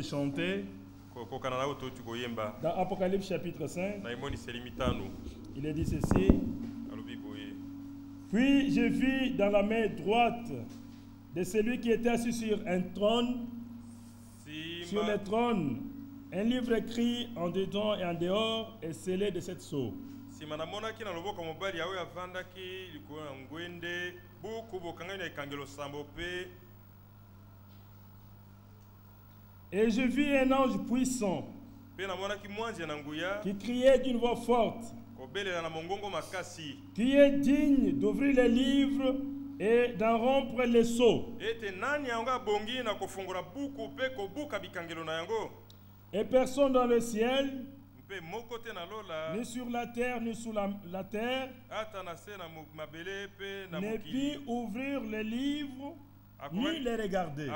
de chanter, dans Apocalypse chapitre 5, na emoniseli mitano. il est dit ceci. Puis je vis dans la main droite de celui qui était assis sur un trône, sur le trône, un livre écrit en dedans et en dehors et scellé de sept sceaux. nsima namonaki na loboko mobali ya oyo avandaki likolo na ngwende. Buku bokangani na ekangelo sambo mpe Et je vis un ange puissant qui criait d'une voix forte, qui est digne d'ouvrir les livres et d'en rompre les yango? Et personne dans le ciel, ni sur la terre, ni sous la, la terre, ne put ouvrir les livres, ni les regarder.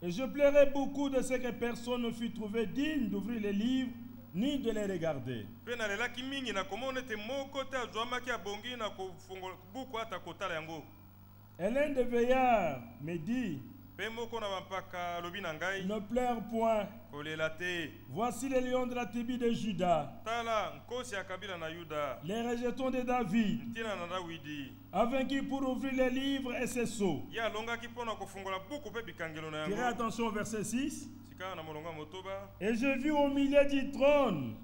Et je plairais beaucoup de ce que personne ne fut trouvé digne d'ouvrir les livres, ni de les regarder. Et l'un des veillards me dit, ne pleure point, voici le lion de la tribu de Judas, les rejetons de David, ntina na dawidi. A vaincu pour ouvrir les livres et ses sceaux. Tirez attention au verset 6. Et je vis au milieu du trône.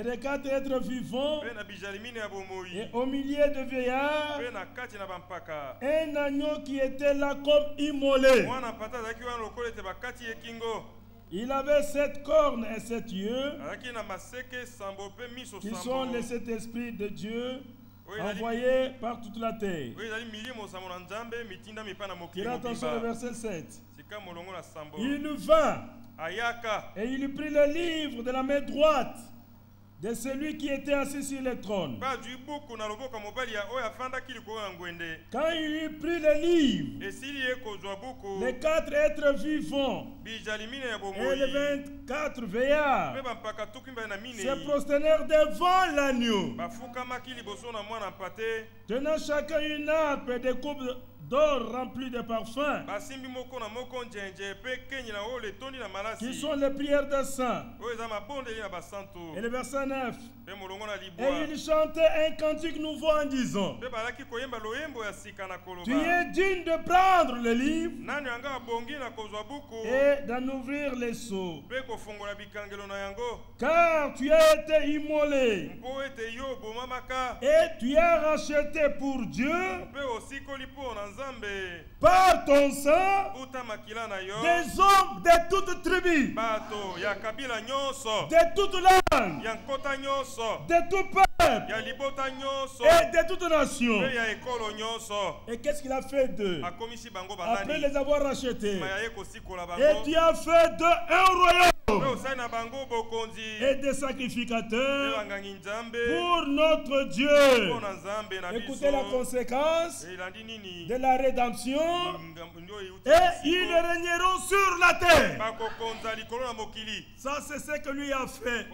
Et les quatre êtres vivants, et au milieu de vieillards, un agneau qui était là comme immolé. Il avait sept cornes et sept yeux, qui sont les sept esprits de Dieu envoyés par toute la terre. attention au verset 7. Il vint. Et il prit le livre de la main droite de celui qui était assis sur le trône. Quand il eut pris le livre, les quatre êtres vivants et les vingt-quatre veillards se prosternèrent devant l'agneau, tenant chacun une harpe et des coupes d'or remplies de na qui sont les prières des saints. Et le verset 9. mpe molongo na Et il chantait un cantique nouveau en disant Tu es digne de prendre le livre et d'en ouvrir les yango. Car tu as été immolé. Et tu as racheté pour Dieu par ton sang des hommes de kabila nyonso de toutes langues, ya nkota nyonso de tout peuple et de ekolo nyonso Et qu'est-ce qu'il a fait d'eux après les avoir rachetés. Et tu as fait d'eux un royaume et des sacrificateurs pour notre Dieu. Écoutez la conséquence de la rédemption. Et ils régneront sur la terre. Ça, c'est ce que lui a fait.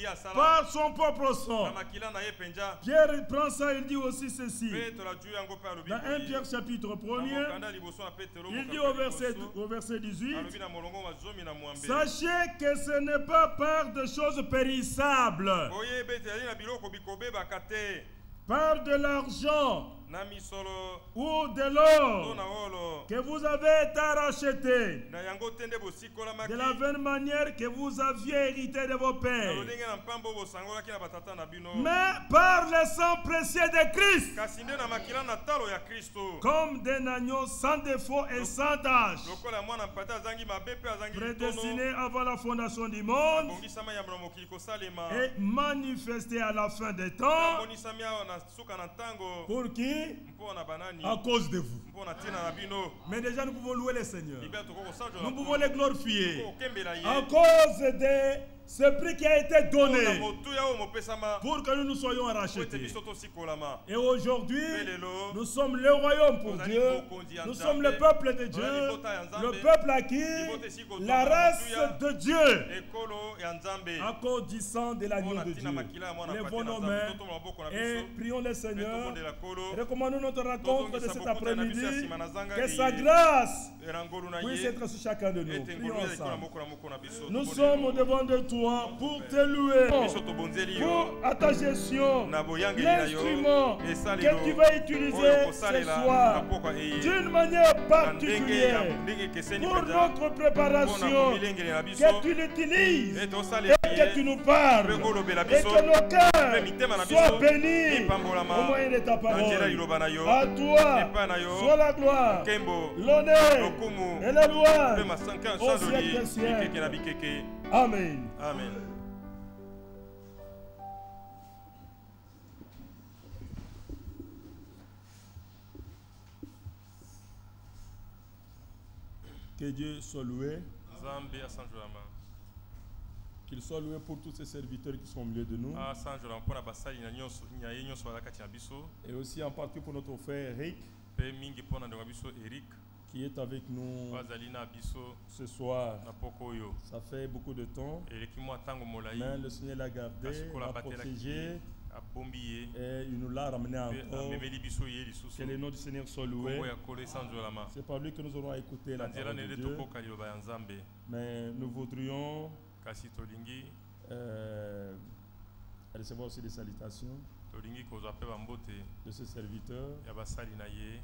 Ye asala par son propre sang. Pierre il prend ça, il dit aussi ceci. Dans 1 boye. Pierre chapitre Na 1er, mokanda liboso ya petelo il dit au verset, au verset 18, alobi na molongo wa zomi na mwambe. Sachez que ce n'est pas par de choses périssables, par de l'argent ou de l'or que vous avez été bosikolamaki de la même manière que vous aviez hérité de vos pères, mais par le sang précieux de Christ, comme d'un agneau sans défaut et sans tache, lokola mwana mpate azangi mabe mpe azangi prédestiné litono avant la fondation du monde. Et manifesté à la fin des temps, pour qui? À cause de vous. Mais déjà, nous pouvons louer le Seigneur. Nous pouvons le glorifier. À cause de Ce prix qui a été donné pour que nous nous soyons rachetés. Et aujourd'hui, nous sommes le royaume pour Dieu. Nous sommes le peuple de Dieu. Le peuple à qui la race de Dieu, nzambe accordissant de l'agneau de Dieu. Lèvons nos mains et prions le Seigneur. Recommandons notre rencontre de cet après-midi. Que sa grâce puisse être sur chacun de nous. Prions ensemble. Nous sommes yo. devant de toi pour te louer. Pour à ta gestion, l'instrument que tu vas utiliser ce soir eye d'une manière particulière pour notre préparation. Que tu l'utilises que tu nous parles. Et que nos cœurs soient bénis. Au moyen de ta parole. À toi. Soit la gloire, l'honneur. Et la louange. Au siècle des siècles. Amen. amen. Que Dieu soit loué, qu'il soit loué pour tous ces serviteurs qui sont au milieu de nous, biso et aussi en particulier pour notre frère Eric. Qui est avec nous ce soir. Ça fait beaucoup de temps, mais le Seigneur l'a gardé, l'a protégé. et il nous l'a ramené encore. Que le nom du Seigneur soit loué. C'est par lui que nous aurons à écouter la parole de Dieu. Mais nous voudrions kasi tolingi euh, recevoir aussi des salutations tolingi kozwa mpe bambote de ce serviteur. ya basali na ye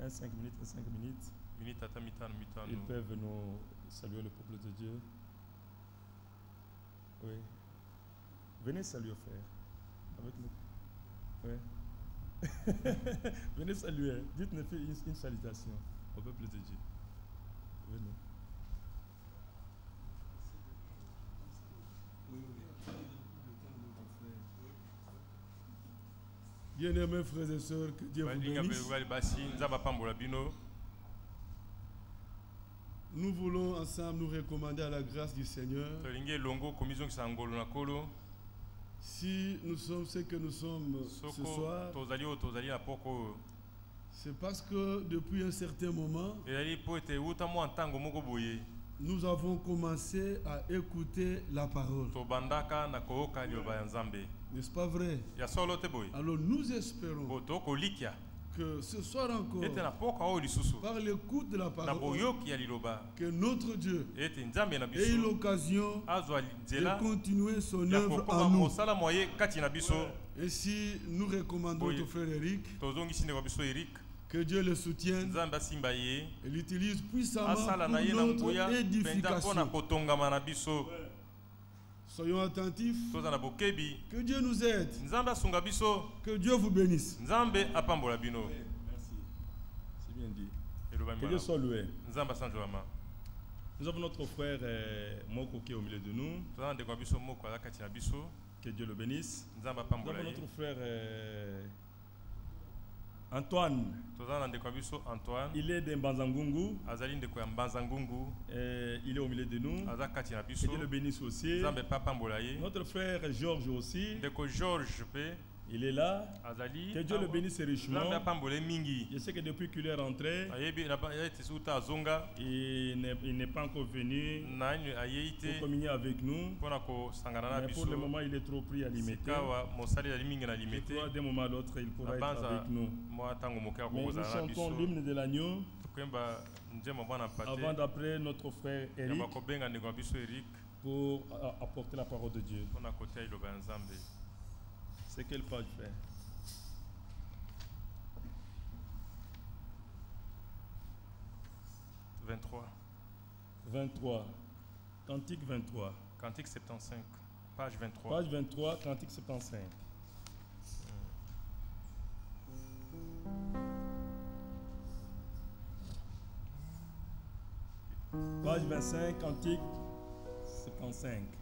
Un 5 minutes, un 5 minutes. miniti ata mitano mitano Ils peuvent nous saluer le peuple de Dieu. Oui. Venez saluer, frère. Avec nous. Oui. Venez saluer. Dites-nous une, une salutation au peuple de Dieu. Venez. Bien-aimés frères et sœurs, que Dieu vous balinga bénisse. Nous voulons ensemble nous recommander à la grâce du Seigneur. Si nous sommes ce que nous sommes ce soir, oyo c'est parce que depuis un certain moment, nous avons commencé à écouter la parole. N'est-ce pas vrai? Alors nous espérons que ce soir encore, par l'écoute de la parole, que notre Dieu ait l'occasion de continuer son œuvre nous. biso. Ainsi, nous recommandons Oui. notre frère Eric que Dieu le soutienne. Et l'utilise puissamment pour notre édification. Soyons attentifs. Que Dieu nous aide. Que Dieu vous bénisse. Merci. C'est bien dit. Que Dieu soit loué. Nous avons notre frère euh, Moko qui est au milieu de nous. Que Dieu le bénisse. Nous avons notre frère euh, Antoine. ndeko biso Il est de Mbanzangungu. azali ndeko ya mbanza ngungu Euh, il est au milieu de nous. aza kati na Que biso Dieu le bénisse aussi. nzambe ye Notre frère Georges aussi. ndeko Il est là. azali. Que Dieu le bénisse richement. Je sais que depuis qu'il est rentré, il n'est pas encore venu. Pour communier avec nous. Mais pour le moment, il est trop pris à limiter. Je crois d'un moment à l'autre, il pourra être avec nous. Mais nous chantons l'hymne de l'agneau. Avant d'appeler notre frère Eric. pour a- apporter la parole de Dieu. Mpona kotia liloba ya nzambe C'est quelle page frère « 23 23. Cantique 23. cantique 75 page 23 Page 23, Cantique 75. Page 25, Cantique 75.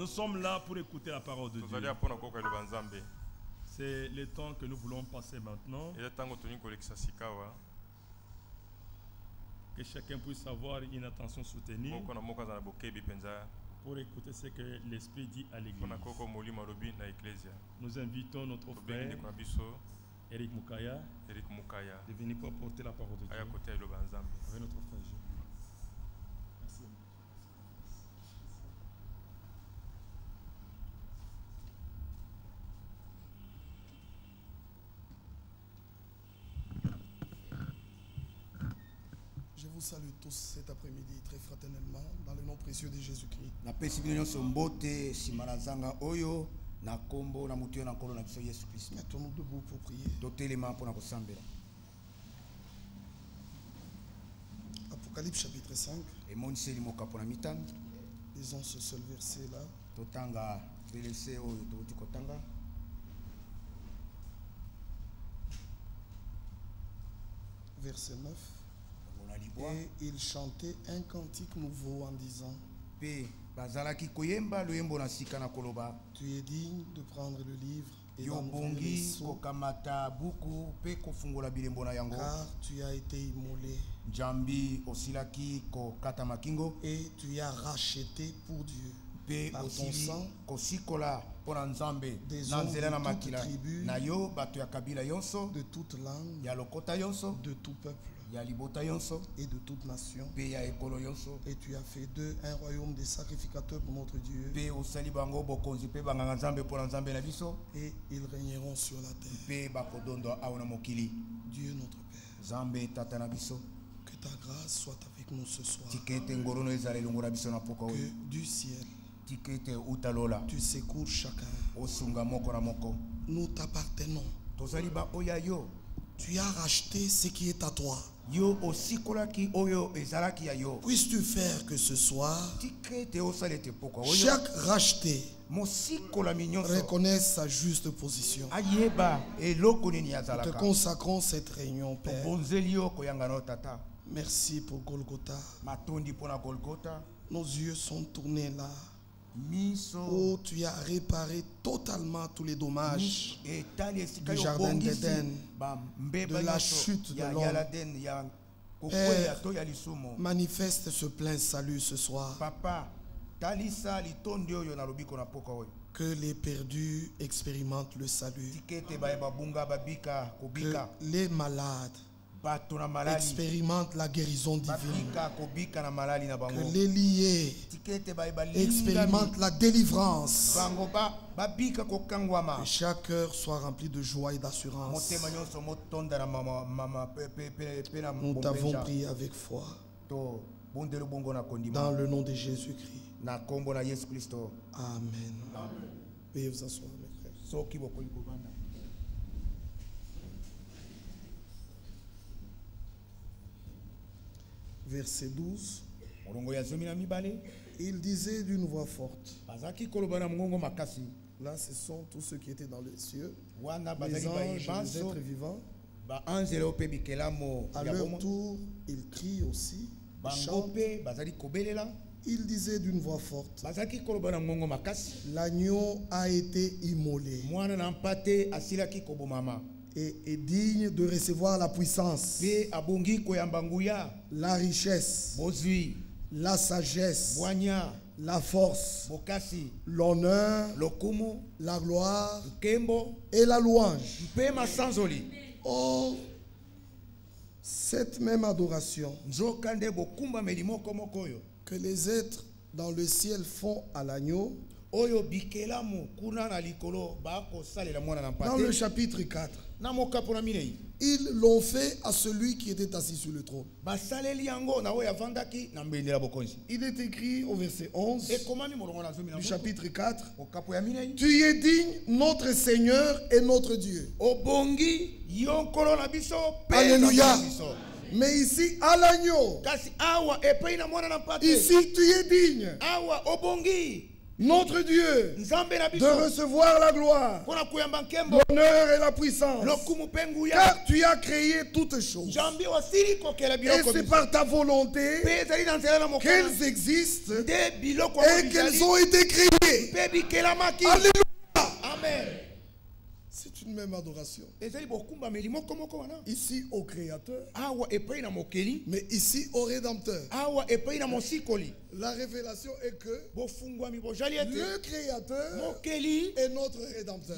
Nous sommes là pour écouter la parole de Dieu. C'est le temps que nous voulons passer maintenant. Que chacun puisse avoir une attention soutenue pour écouter ce que l'Esprit dit à l'Église. Nous invitons notre frère Eric Mukaya, de venir porter la parole de Dieu. avec notre frère vous salue tous cet après-midi très fraternellement dans le nom précieux de Jésus-Christ. Mettons-nous debout pour prier. Apocalypse chapitre 5, emoniseli mokapo na mitano lisons ce seul touti kotanga Verset 9. Et il chantait un cantique nouveau en disant Tu es digne de prendre le livre et yo d'en ouvrir les bongi sceaux, kokamata buku mpe kofungola bilembo na yango. Car tu as été immolé. Njambi osilaki et tu as racheté pour Dieu mpe sang, kosikola mpo na nzambe des na nzela de na toute makila na yo bato ya kabila nyonso de toute langue, ya lokota nyonso de tout peuple ya libota nyonso et de toute nation. mpe ya ekolo nyonso Et tu as fait d'eux un royaume de sacrificateurs pour notre Dieu. mpe osali bango bokonzi mpe banganga nzambe mpo na nzambe na biso Et ils régneront sur la terre. mpe bakodondwa awa na mokili Dieu notre Père, nzambe tata na biso que ta grâce soit avec nous ce soir. Que du ciel, tu secours chacun. Nous t'appartenons. Tu as racheté ce qui est à toi. Puisses-tu faire que ce soir, chaque racheté reconnaisse sa juste position. Nous te consacrons cette réunion, Père. Merci pour Golgotha. Nos yeux sont tournés là. Oh, tu as réparé totalement tous les dommages. Du jardin d'Éden, bambeba de la chute de l'homme. Père, lisumu Manifeste ce plein salut ce soir. Que les perdus expérimentent le salut. Que les malades expérimentent la guérison divine. Que les liés expérimentent la délivrance. Que chaque cœur soit rempli de joie et d'assurance. Nous t'avons prié avec foi. Dans le nom de Jésus-Christ. kristo Amen. Veuillez vous asseoir, mes frères. Verset 12. molongo ya zomi na mibale Il disait d'une voix forte. Là, ce sont tous ceux qui étaient dans les cieux, les anges, les êtres vivants. À leur tour, ils crient aussi. ils chantent. Il disait d'une voix forte. L'agneau a été immolé et est digne de recevoir la puissance, la richesse, la sagesse, la force, l'honneur, la gloire et la louange. Oh, cette même adoration que les êtres dans le ciel font à l'agneau, dans le chapitre 4, ils l'ont fait à celui qui était assis sur le trône. Il est écrit au verset 11 ekomami molongo na zomi na du chapitre 4, mokapo ya minei Tu es digne, notre Seigneur et notre Dieu. Alléluia. Mais ici, à l'agneau, ici, tu es digne, notre Dieu, de recevoir la gloire, l'honneur et la puissance. Car tu as créé toutes choses. Et c'est par ta volonté qu'elles existent et qu'elles ont été créées. Alléluia. amen une même adoration. Ici au Créateur, mais ici au Rédempteur. La révélation est que le Créateur est notre Rédempteur.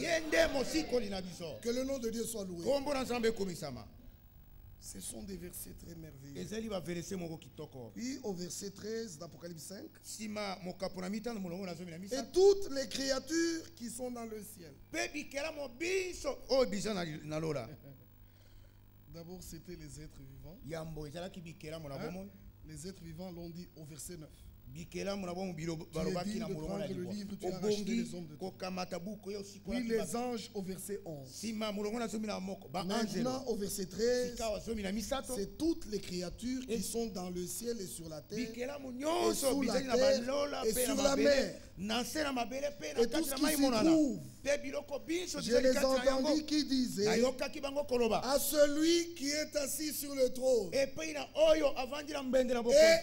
Que le nom de Dieu soit loué. kombo na nzambe ekomisama Ce sont des versets très merveilleux. Puis au verset 13 d'Apocalypse 5, nsima mokapo na mitano molongo na zomi na et toutes les créatures qui sont dans le ciel. lola D'abord, c'était les êtres vivants. Hein? Les êtres vivants l'ont dit au verset 9. Balobaki dit na molongo libwa obongi les kokamata buku oyo anges au verset 11. nsima molongo na zomi na moko baanzelo au verset 13, sika wa zomi na misato. c'est toutes les créatures qui sont dans le ciel et sur la terre. bikelamo Et nyonso sous la bizali na terre, balola et mpe na sur la mabele Et tout ce qui s'y trouve. Je les entendis qui disaient à celui qui est assis sur le trône. Et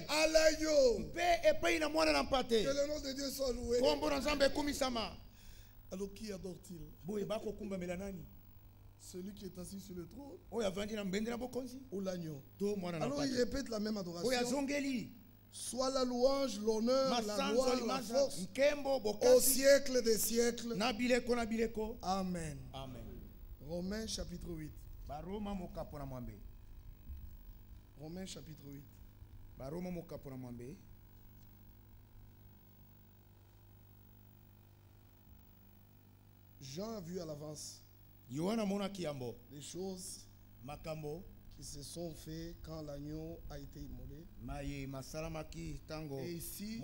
à l'agneau. Que le nom de Dieu soit loué. Alors qui adore-t-il? Celui qui est assis sur le trône. Ou l'agneau. Alors il répète la même adoration. Soit la louange, l'honneur, la gloire, la force au siècle des siècles. Amen. amen Romains chapitre 8. baroma mokapo na mwambe Romains chapitre 8. baroma mokapo na mwambe Jean a vu à l'avance les choses qui se sont faites quand l'agneau a été immolé. Et ici,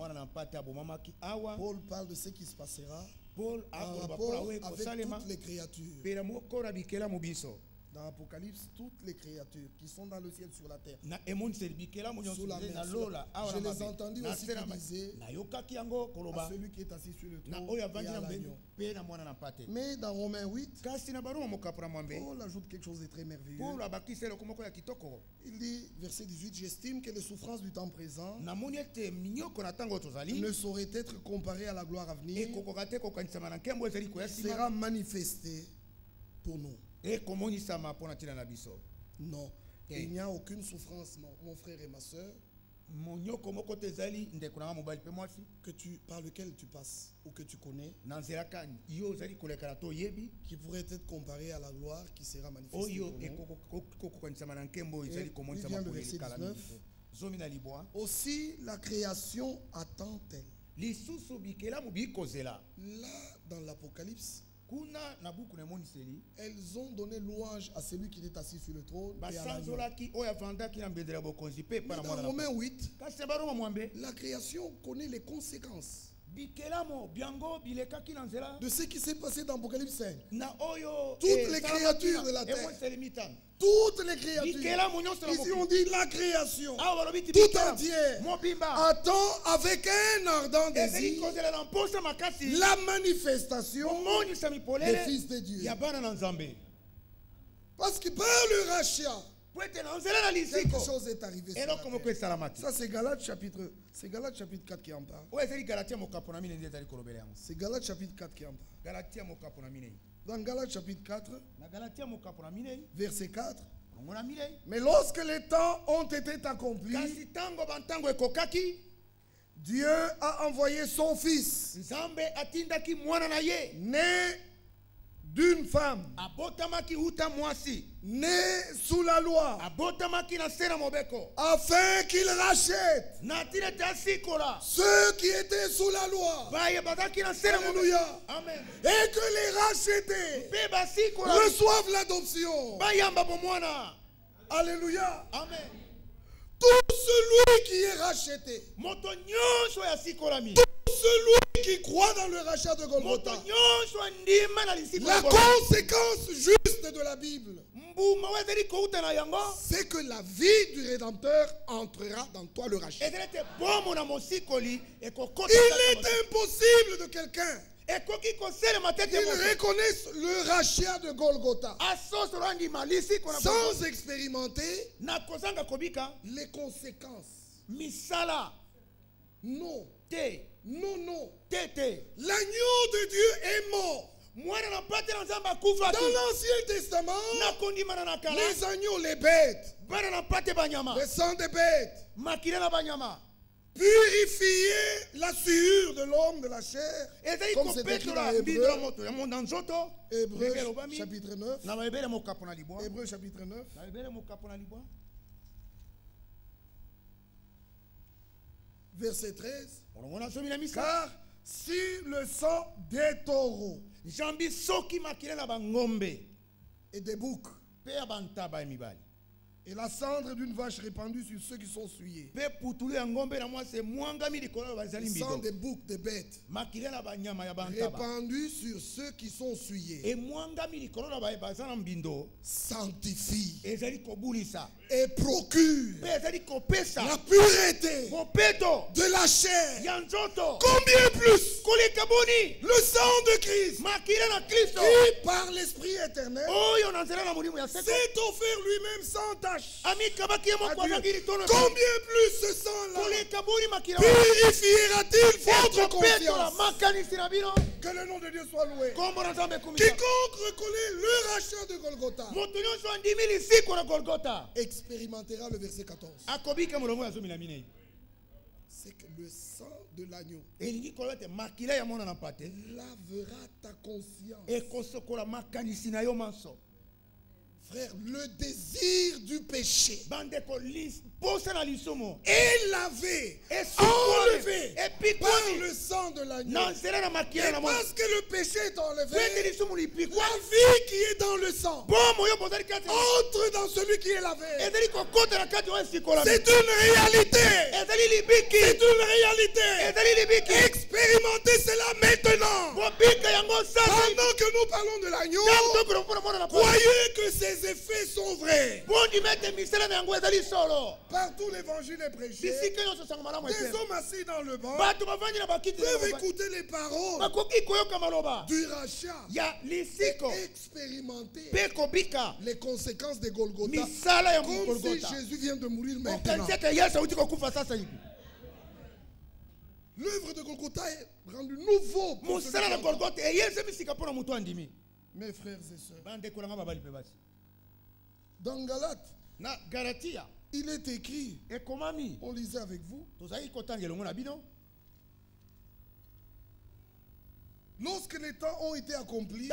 Paul parle de ce qui se passera paul en rapport avec toutes les créatures. Dans Apocalypse, toutes les créatures qui sont dans le ciel sur la terre. na Sous la mer, la- Je les mabe. entendis Na aussi qui disaient à celui qui est assis sur le trône et à l'agneau. Mais dans Romains 8, kasi na baroma mokapo na mwambe Paul ajoute quelque chose de très merveilleux. Il dit, verset 18, J'estime que les souffrances du temps présent ne sauraient être comparées à la gloire à venir sera manifestée pour nous. Non, Eh. il n'y a aucune souffrance, mon, mon frère et ma soeur, que tu, par lequel tu passes ou que tu connais, qui pourrait être comparée à la gloire qui sera manifestée oyo pour nous. ekokokanisama na nkembo oyo ezali Et komonisama puis vient le boye verset likala 19. mingi te. zomi na libwa Aussi, la création attend-elle. Là, dans l'Apocalypse, elles ont donné louange à celui qui est assis sur le trône et à Mais dans Romains 8, kasi na baroma mwambe la création connaît les conséquences de ce qui s'est passé dans Apocalypse 5. na oyo Toutes eh, les créatures de la terre. Toutes les créatures. Ici, on dit la création. ti Tout bikelamu entière attend avec un ardent désir la manifestation des fils de Dieu. Parce que par le rachat, quelque chose est arrivé. sur la terre. Ça, c'est Galates chapitre, c'est Galates chapitre 4 qui en parle. C'est Galates chapitre 4 qui en parle. Dans Galates chapitre 4, na galatia mokapo na minei verset 4. longo na minei Mais lorsque les temps ont été accomplis, Dieu a envoyé son fils, né d'une femme, abotamaki uta mwasi. né sous la loi, afin qu'il rachète ceux qui étaient sous la loi. Alléluia. amen. Et que les rachetés reçoivent l'adoption. Alléluia. amen. Tout celui qui est racheté, tout celui qui croit dans le rachat de Golgotha, la conséquence juste de la Bible, c'est que la vie du Rédempteur entrera dans toi le rachat. Il est impossible de quelqu'un qu'il reconnaisse le rachat de Golgotha. Sans expérimenter les conséquences. misala. Non, non, non. L'agneau de Dieu est mort. Dans l'Ancien Testament, les agneaux, les bêtes, le sang des bêtes, purifier la sueur de l'homme de la chair, comme c'est écrit dans Hébreu, chapitre 9. na bayebele mokapo na libwa Hébreu chapitre 9, na bayebele mokapo na libwa verset 13. olongo na zomi na misa Car si le sang des taureaux et des boucs et la cendre d'une vache répandue sur ceux qui sont souillés, sang mbindo des boucs, des bêtes, makila na banyama ya bantaba. Répandu sur ceux qui sont souillés, na mbindo. Sanctifie. Et procure la pureté de la chair. Combien plus le sang de Christ qui, par l'Esprit éternel, s'est offert lui-même sans Combien plus ce sang-là? Purifiera-t-il votre confiance Que le nom de Dieu soit loué. Quiconque reconnaît le rachat de Golgotha. Expérimentera le verset 14. akobika molongo ya zomi na minei C'est que le sang de l'agneau lavera ta conscience. ekosokola makanisi na yo manso Frère, le désir du péché bandeko lis- posa na lisumu est lavé, Enlevé. par le sang de l'agneau. Et parce que le péché est enlevé, la vie qui est dans le sang entre dans celui qui est lavé. C'est une réalité. C'est une réalité. Expérimentez cela maintenant. Pendant que nous parlons de l'agneau, croyez que ces effets sont vrais. Partout l'évangile est prêché. Des hommes assis dans le banc peuvent écouter les paroles du rachat et expérimenter les conséquences de Golgotha. Comme si Jésus vient de mourir maintenant. hivi L'œuvre de Golgotha est rendue nouveau pour andimi. Mes frères et sœurs, dans Galate, na galatia il est écrit, ekomami on lisait avec vous, lorsque les temps ont été accomplis,